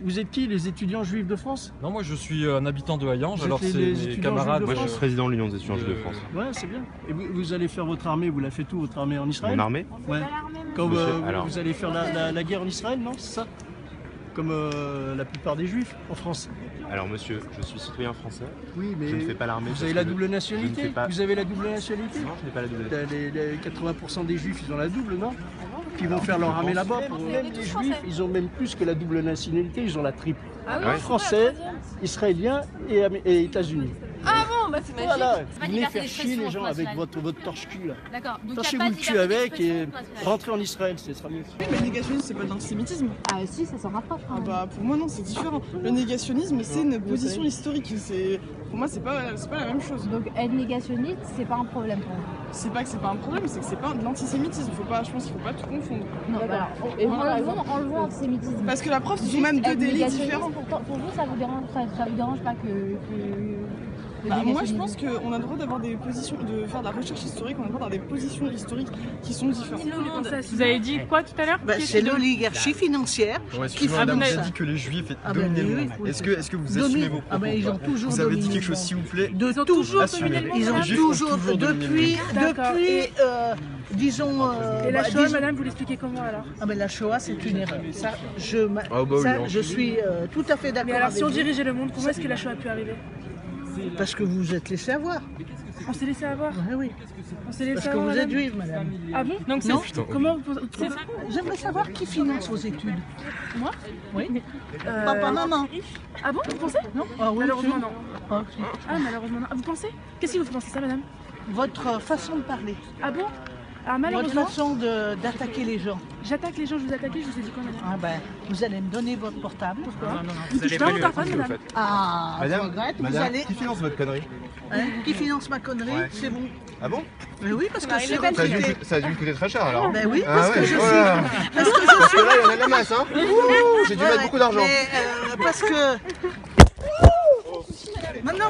Vous êtes qui, les étudiants juifs de France Non, moi je suis euh, un habitant de Hayange, alors c'est mes camarades. Moi, je France suis président de l'Union des étudiants juifs de France. Ouais, c'est bien. Et vous, vous allez faire votre armée, vous la faites où, votre armée en Israël Mon armée Ouais. Comme Monsieur, euh, alors- vous allez faire la, la- la guerre en Israël, non C'est ça Comme euh, la plupart des juifs en France. Alors, monsieur, je suis citoyen français. Oui, mais Je ne fais pas l'armée. vous avez la le- double je ne nationalité fais pas- Vous avez la double nationalité Non, je n'ai pas la double les, les 80% des juifs, ils ont la double, non Qui vont faire leur armée là-bas. Même les juifs, ils ont même plus que la double nationalité, ils ont la triple. Ah oui, Ouais. Français, israélien et, et États-Unis. Ah bon, bah c'est magique. Voilà, venez faire chier les en gens avec votre, votre torche-cul là. D'accord. Torchez-vous le cul avec et rentrez en Israël, ce sera mieux. Oui, mais le négationnisme, c'est pas de l'antisémitisme. Ah si, ça s'en rapproche. Ah bah, pour moi, non, c'est différent. Le négationnisme, c'est une position historique. C'est, pour moi, c'est pas, c'est pas la même chose. Donc être négationniste, c'est pas un problème pour vous. C'est pas que c'est pas un problème, c'est que c'est pas de l'antisémitisme. Faut pas, je pense qu'il faut pas tout confondre. Non, voilà. Et voilà, enlevons, enlevons antisémitisme. Parce que la preuve, ce sont Juste même deux délits différents. Pour, vous, ça vous dérange, ça, ça vous dérange pas que. Bah, moi, je pense qu'on a le droit d'avoir des positions, de faire de la recherche historique, on a le droit d'avoir des positions historiques qui sont différentes. Vous avez dit quoi tout à l'heure Bah, c'est l'oligarchie financière Bon, qui fait vous avez dit que les juifs Ah dominaient le oui, monde. oui, Est-ce que, est-ce que vous Domine- assumez vos propos Ah ben, ils ont toujours Vous avez dit quelque chose, s'il vous plaît De Ils ont toujours Assumez. dominé le monde, Ils ont toujours, depuis, depuis, euh, disons. euh, Et la bah, Shoah, disons- madame, vous l'expliquez comment alors Ah ben la Shoah, c'est une erreur. Ça, je, Ah bah oui, ça, hein. je suis euh, tout à fait d'accord Mais alors, avec si on vous, dirigeait le monde, comment est-ce que la Shoah a pu arriver? Parce que vous vous êtes laissé avoir. On s'est laissé avoir. Oui, oui. On s'est laissé Parce que vous madame. êtes juive, madame. Ah bon Donc Non. c'est comment vous c'est- J'aimerais savoir qui finance vos études. Moi Oui. Euh, Papa, maman. Ah bon Vous pensez Non Ah oui, Malheureusement si. non. Ah, si. Ah malheureusement non. Ah, vous pensez Qu'est-ce que vous pensez ça, madame Votre façon de parler, Ah bon Ah votre malheureusement, façon de- d'attaquer les gens. J'attaque les gens, je vous attaque, je vous ai dit quoi, madame Ah ben, vous allez me donner votre portable. Pourquoi Vous touchez pas mon téléphone, madame Ah, je Madame, regrette, vous madame, allez... qui finance votre connerie Hein, qui finance ma connerie Ouais. C'est vous. Ah bon Mais oui, parce que je suis ça a, dû, ça a dû me coûter très cher alors. Ben oui, Ah parce ouais, que je suis... voilà. Parce que je Parce que là, il y en a de la masse, hein J'ai dû Ouais, mettre beaucoup d'argent. Mais euh, parce que... Maintenant,